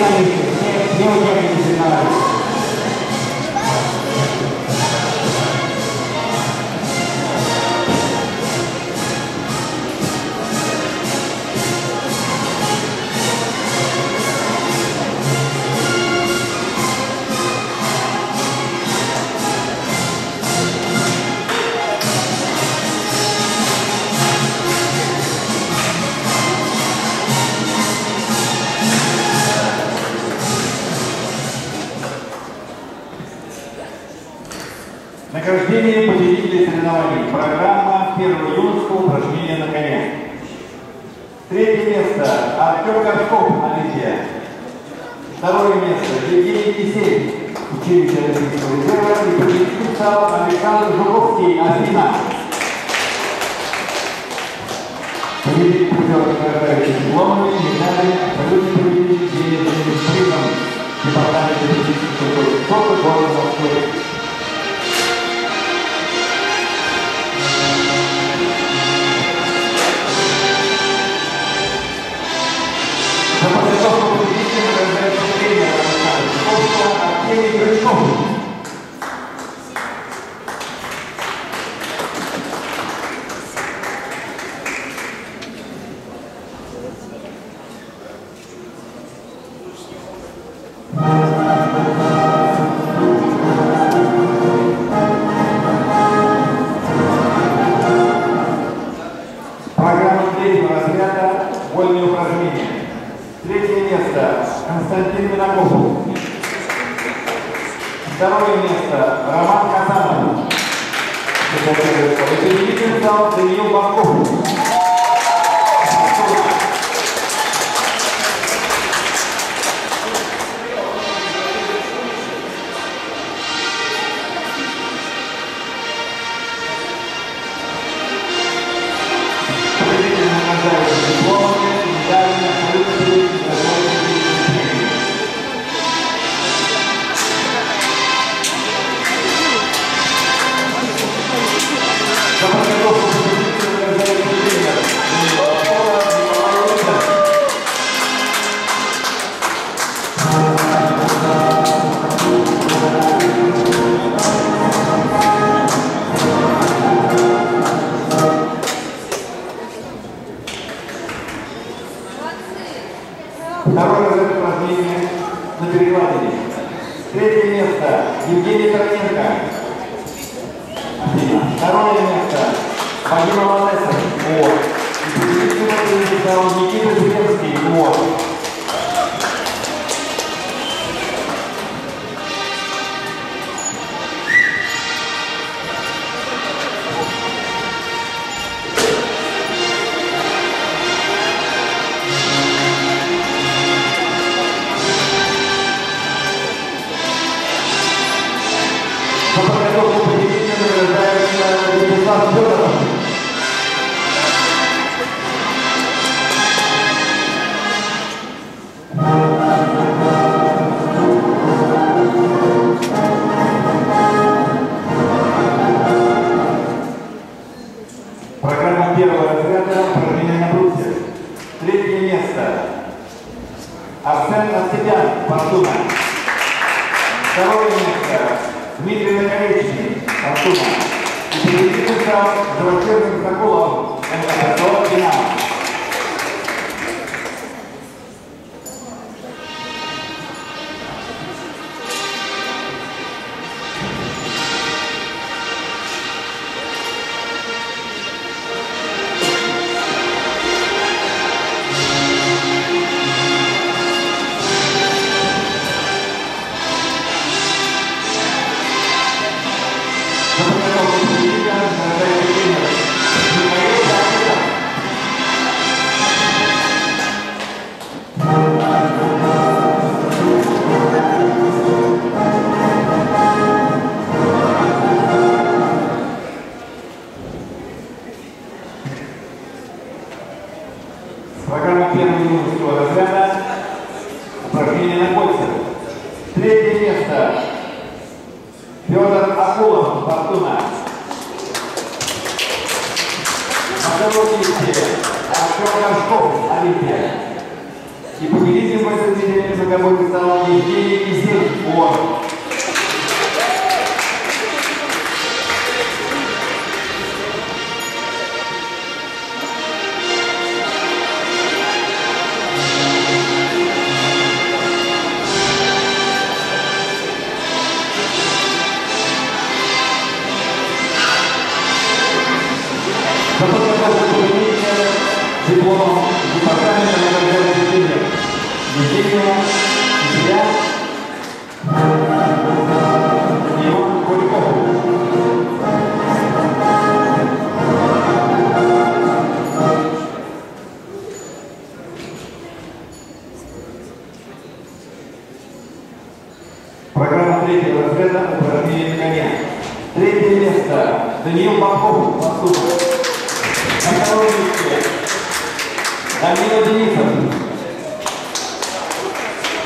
Не удерживайтесь Награждение победителей соревнований. Программа первого юношеского упражнения на коне. Третье место Артем Горшков, Алисия. Второе место Евгений Кисель, училище Российского резерва. И победитель стал Александр Жуковский, Афина. Победитель призер no. Второе место Вадим Аланесов. Второе место. Дмитрий Наконечный, Фортуна. И победитель стал Животерным Соколов, МКСО «Динамо». Упражнение на кольцах. Третье место Федор Акулов, Фортуна. На втором месте Артем Горшков, Олимпия. И победителем в этой неделе многобойный стал Евгений Кисельев. дипломом департамента награждения детей. Евгения Киселя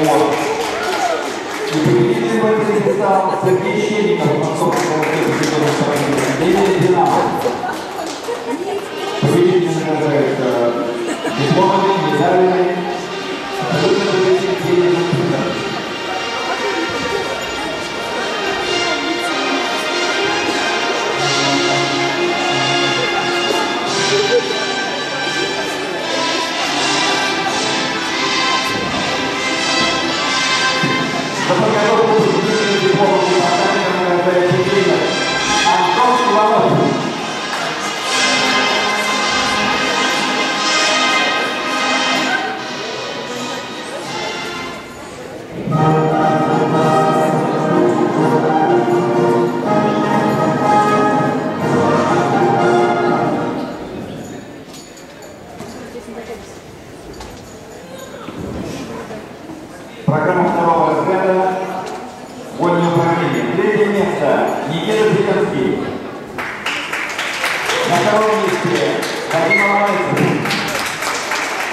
Вот. И победителем в этой стал Сергей Щенников, Программа второго разряда «Вольное управление». Третье место Никита Зиковский. На втором месте Вадим Алайцев.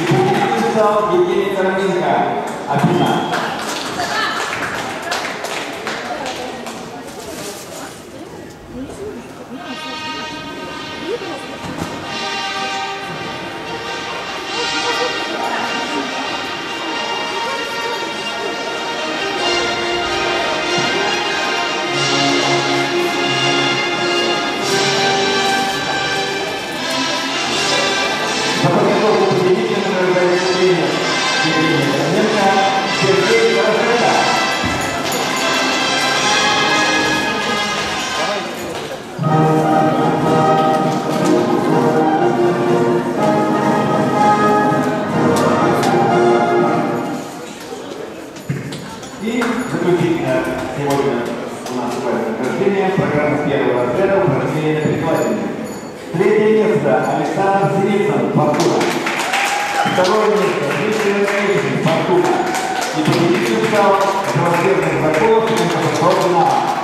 И победитель стал Евгений Караменко. Афина. Второе место Дмитрий Раевич, Фортуна. И победитель стал Правосердный Заколов, Фортуна. За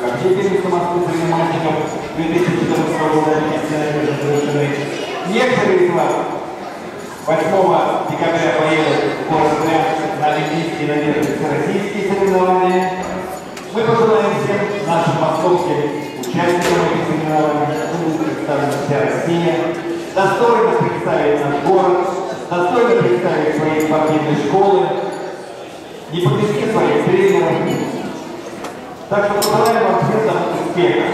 Вообще первенство Москвы среди мальчиков 2014 года официально завершены. Некоторые из вас 8 декабря поедут в город на Олимпийские, наверное, всероссийские соревнования. Мы пожелаем всем нашим московским участникам этих соревнований, будет представлена вся Россия, достойно представить наш город, достойно представить свои спортивные школы, не подвести своих тренеров. Так что пожелаем вам всем успеха.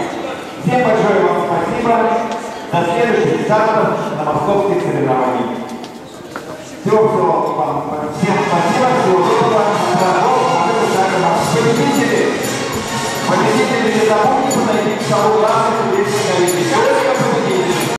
Всем большое вам спасибо на следующих этапах на московских соревнованиях. Все, все, вам, всем спасибо, всего доброго, здоровья, победители! Победители не запомните, найдите вторую раз, если победители.